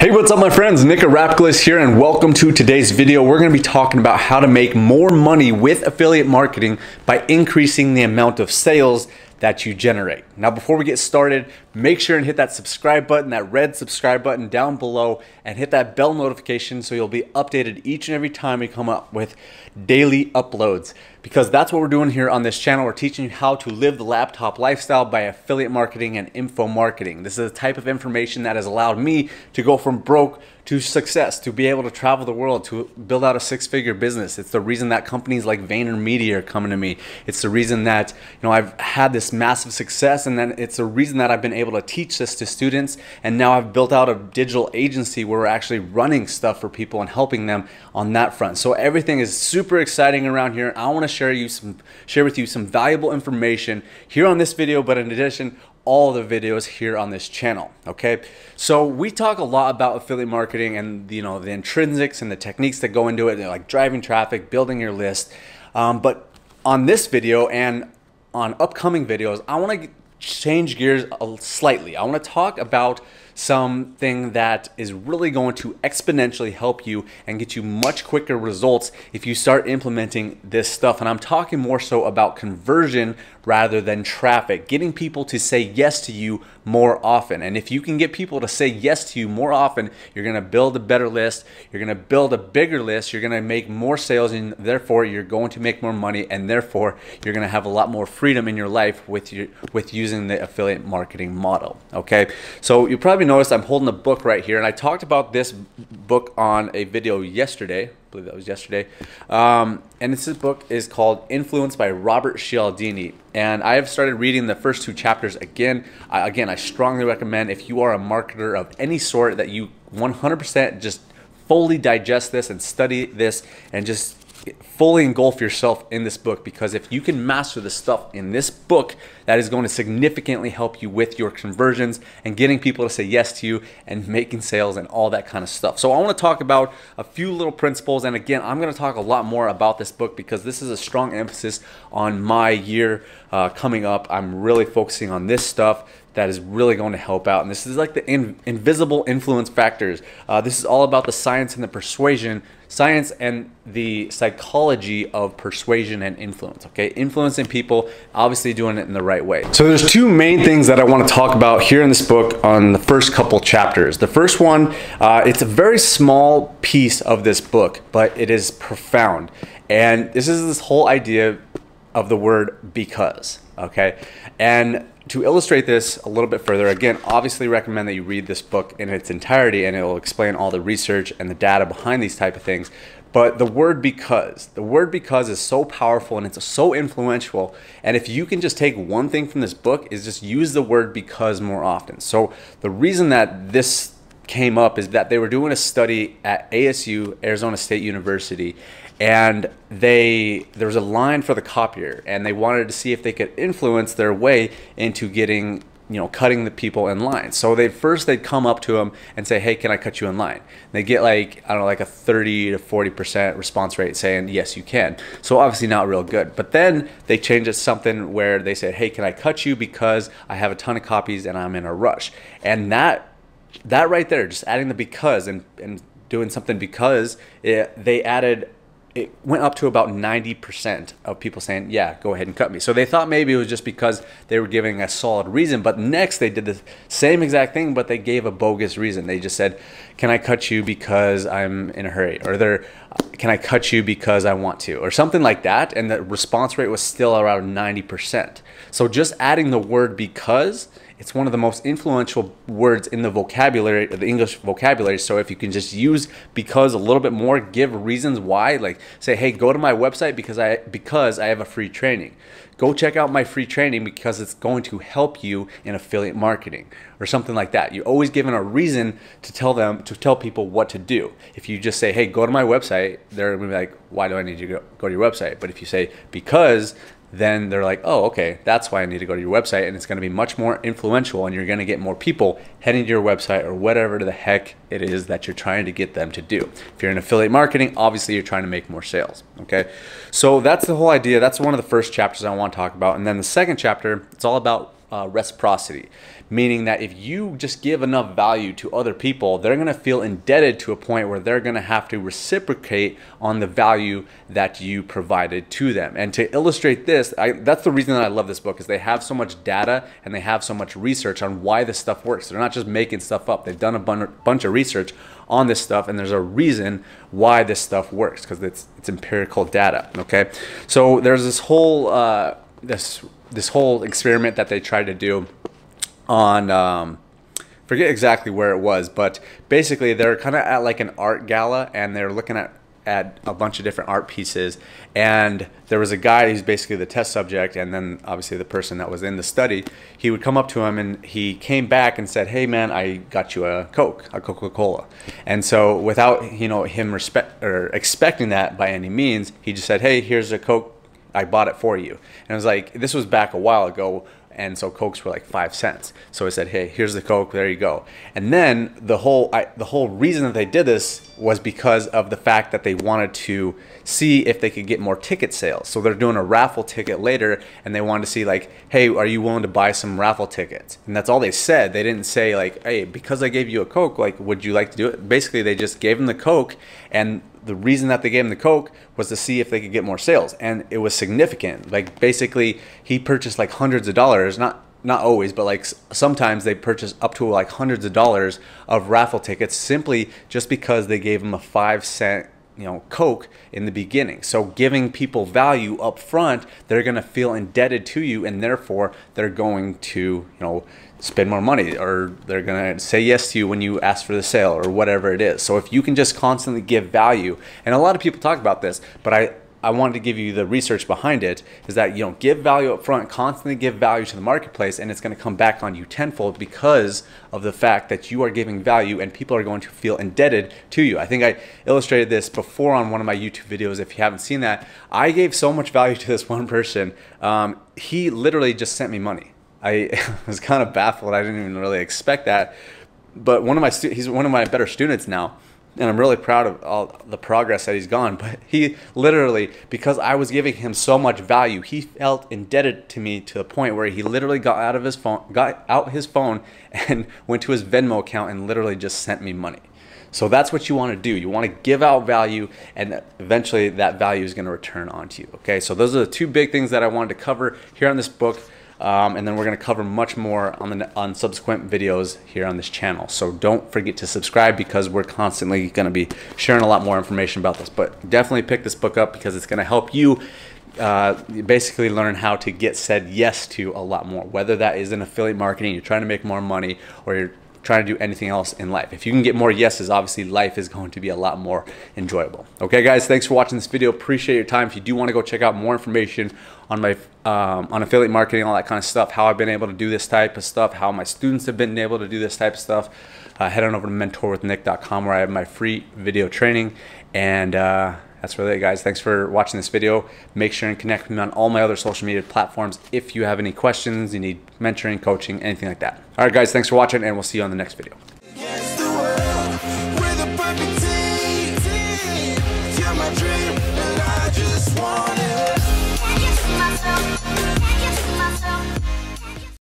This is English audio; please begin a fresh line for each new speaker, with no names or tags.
Hey, what's up my friends? Nick Arapkiles here and welcome to today's video. We're gonna be talking about how to make more money with affiliate marketing by increasing the amount of sales that you generate. Now, before we get started, make sure and hit that subscribe button, that red subscribe button down below, and hit that bell notification so you'll be updated each and every time we come up with daily uploads. Because that's what we're doing here on this channel. We're teaching you how to live the laptop lifestyle by affiliate marketing and info marketing. This is the type of information that has allowed me to go from broke to success, to be able to travel the world, to build out a six-figure business. It's the reason that companies like VaynerMedia are coming to me. It's the reason that you know I've had this massive success, and then it's the reason that I've been able to teach this to students. And now I've built out a digital agency where we're actually running stuff for people and helping them on that front. So everything is super exciting around here. I want to share you some share with you some valuable information here on this video, but in addition, all the videos here on this channel okay so we talk a lot about affiliate marketing and you know the intrinsics and the techniques that go into it like driving traffic building your list um, but on this video and on upcoming videos i want to change gears slightly. I want to talk about something that is really going to exponentially help you and get you much quicker results if you start implementing this stuff. And I'm talking more so about conversion rather than traffic, getting people to say yes to you more often. And if you can get people to say yes to you more often, you're gonna build a better list, you're gonna build a bigger list, you're gonna make more sales, and therefore you're going to make more money, and therefore you're gonna have a lot more freedom in your life with your with using the affiliate marketing model. Okay, so you probably noticed I'm holding a book right here, and I talked about this book on a video yesterday. I believe that was yesterday. Um, and this book is called Influence by Robert Cialdini. And I have started reading the first two chapters again. I, again, I strongly recommend if you are a marketer of any sort that you 100% just fully digest this and study this and just fully engulf yourself in this book because if you can master the stuff in this book, that is going to significantly help you with your conversions and getting people to say yes to you and making sales and all that kind of stuff. So I want to talk about a few little principles. And again, I'm going to talk a lot more about this book because this is a strong emphasis on my year uh, coming up. I'm really focusing on this stuff that is really going to help out. And this is like the in, invisible influence factors. Uh, this is all about the science and the persuasion, science and the psychology of persuasion and influence. Okay, influencing people, obviously doing it in the right way. So there's two main things that I want to talk about here in this book on the first couple chapters. The first one, uh, it's a very small piece of this book, but it is profound. And this is this whole idea of the word because. Okay, and to illustrate this a little bit further, again, obviously recommend that you read this book in its entirety and it will explain all the research and the data behind these type of things. But the word because, the word because is so powerful and it's so influential. And if you can just take one thing from this book is just use the word because more often. So the reason that this came up is that they were doing a study at ASU, Arizona State University, and they there was a line for the copier and they wanted to see if they could influence their way into getting you know cutting the people in line. So they first they'd come up to them and say hey can i cut you in line? They get like i don't know like a 30 to 40 percent response rate saying yes you can. So obviously not real good. But then they changed it something where they said hey can i cut you because i have a ton of copies and i'm in a rush? And that that right there just adding the because and and doing something because it, they added it went up to about 90% of people saying, yeah, go ahead and cut me. So they thought maybe it was just because they were giving a solid reason. But next they did the same exact thing, but they gave a bogus reason. They just said, can I cut you because I'm in a hurry? Or they're, can I cut you because I want to? Or something like that. And the response rate was still around 90%. So just adding the word because it's one of the most influential words in the vocabulary, the English vocabulary. So if you can just use because a little bit more, give reasons why, like say, hey, go to my website because I because I have a free training. Go check out my free training because it's going to help you in affiliate marketing or something like that. You're always given a reason to tell them to tell people what to do. If you just say, hey, go to my website, they're gonna be like, why do I need to go, go to your website? But if you say because then they're like, oh, okay, that's why I need to go to your website. And it's going to be much more influential and you're going to get more people heading to your website or whatever the heck it is that you're trying to get them to do. If you're in affiliate marketing, obviously you're trying to make more sales. Okay. So that's the whole idea. That's one of the first chapters I want to talk about. And then the second chapter, it's all about uh, reciprocity, meaning that if you just give enough value to other people, they're gonna feel indebted to a point where they're gonna have to reciprocate on the value that you provided to them. And to illustrate this, I, that's the reason that I love this book is they have so much data and they have so much research on why this stuff works. They're not just making stuff up. They've done a bun- bunch of research on this stuff and there's a reason why this stuff works because it's it's empirical data okay so there's this whole uh, this this whole experiment that they tried to do on um, forget exactly where it was but basically they're kind of at like an art gala and they're looking at at a bunch of different art pieces. And there was a guy who's basically the test subject and then obviously the person that was in the study he would come up to him and he came back and said hey man i got you a coke a coca-cola. And so without you know him respect or expecting that by any means he just said hey here's a coke i bought it for you and it was like this was back a while ago and so cokes were like five cents. So I said, "Hey, here's the coke. There you go." And then the whole I, the whole reason that they did this was because of the fact that they wanted to see if they could get more ticket sales. So they're doing a raffle ticket later, and they wanted to see like, "Hey, are you willing to buy some raffle tickets?" And that's all they said. They didn't say like, "Hey, because I gave you a coke, like, would you like to do it?" Basically, they just gave them the coke, and the reason that they gave him the Coke was to see if they could get more sales. And it was significant. Like basically he purchased like hundreds of dollars, not not always, but like sometimes they purchase up to like hundreds of dollars of raffle tickets simply just because they gave him a five cent you know coke in the beginning so giving people value up front they're going to feel indebted to you and therefore they're going to you know spend more money or they're going to say yes to you when you ask for the sale or whatever it is so if you can just constantly give value and a lot of people talk about this but i I wanted to give you the research behind it is that you know give value up front, constantly give value to the marketplace, and it's going to come back on you tenfold because of the fact that you are giving value and people are going to feel indebted to you. I think I illustrated this before on one of my YouTube videos. If you haven't seen that, I gave so much value to this one person. Um, he literally just sent me money. I was kind of baffled. I didn't even really expect that. But one of my he's one of my better students now and I'm really proud of all the progress that he's gone. But he literally, because I was giving him so much value, he felt indebted to me to the point where he literally got out of his phone, got out his phone, and went to his Venmo account and literally just sent me money. So that's what you want to do. You want to give out value, and eventually that value is going to return onto you. Okay, so those are the two big things that I wanted to cover here on this book. Um, and then we're going to cover much more on the on subsequent videos here on this channel. So don't forget to subscribe because we're constantly going to be sharing a lot more information about this. But definitely pick this book up because it's going to help you uh, basically learn how to get said yes to a lot more. Whether that is in affiliate marketing, you're trying to make more money, or you're trying to do anything else in life. If you can get more yeses, obviously life is going to be a lot more enjoyable. Okay, guys, thanks for watching this video. Appreciate your time. If you do want to go check out more information on my um, on affiliate marketing, all that kind of stuff, how I've been able to do this type of stuff, how my students have been able to do this type of stuff, uh, head on over to mentorwithnick.com where I have my free video training and. Uh, that's really it, guys. Thanks for watching this video. Make sure and connect with me on all my other social media platforms if you have any questions, you need mentoring, coaching, anything like that. All right, guys, thanks for watching, and we'll see you on the next video.